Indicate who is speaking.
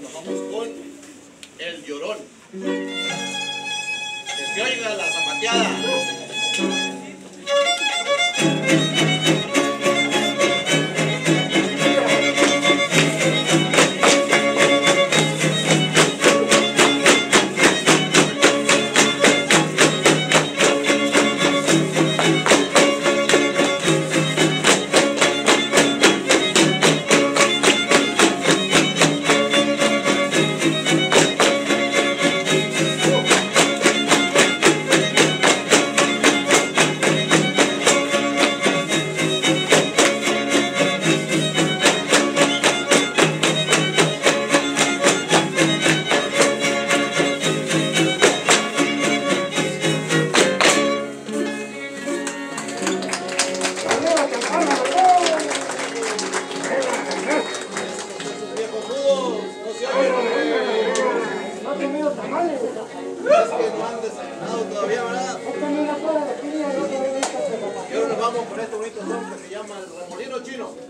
Speaker 1: nos vamos con el llorón oiga la zapateada.
Speaker 2: estos
Speaker 1: bonitos que se llaman remolino chino.